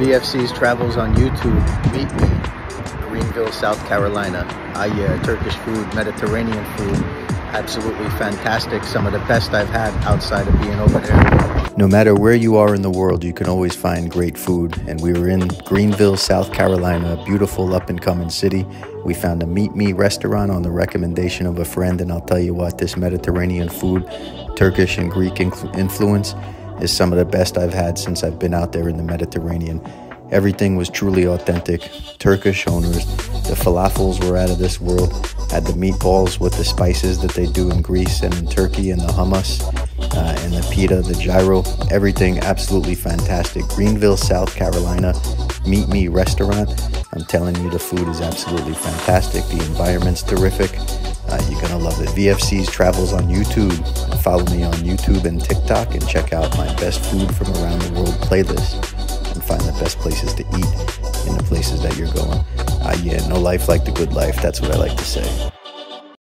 VFC's travels on YouTube. Meat Me, Greenville, South Carolina. I uh, Turkish food, Mediterranean food, absolutely fantastic. Some of the best I've had outside of being over there. No matter where you are in the world, you can always find great food. And we were in Greenville, South Carolina, a beautiful up and coming city. We found a Meat Me restaurant on the recommendation of a friend. And I'll tell you what, this Mediterranean food, Turkish and Greek influence, is some of the best I've had since I've been out there in the Mediterranean. Everything was truly authentic. Turkish owners, the falafels were out of this world. Had the meatballs with the spices that they do in Greece and in Turkey, and the hummus, uh, and the pita, the gyro. Everything absolutely fantastic. Greenville, South Carolina, Meat Me restaurant. I'm telling you, the food is absolutely fantastic. The environment's terrific. Uh, you're to love it. VFC's Travels on YouTube. Follow me on YouTube and TikTok and check out my best food from around the world playlist and find the best places to eat in the places that you're going. Uh, yeah, no life like the good life. That's what I like to say.